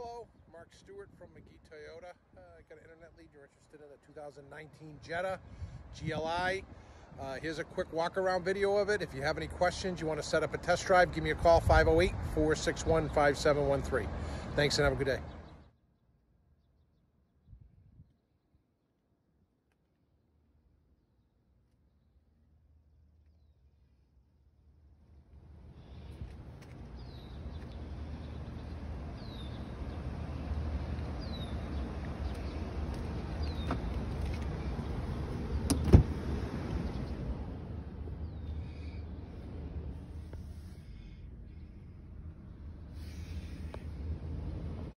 Hello, Mark Stewart from McGee Toyota. Uh, I got an internet lead. You're interested in a 2019 Jetta GLI. Uh, here's a quick walk around video of it. If you have any questions, you want to set up a test drive, give me a call 508 461 5713. Thanks and have a good day.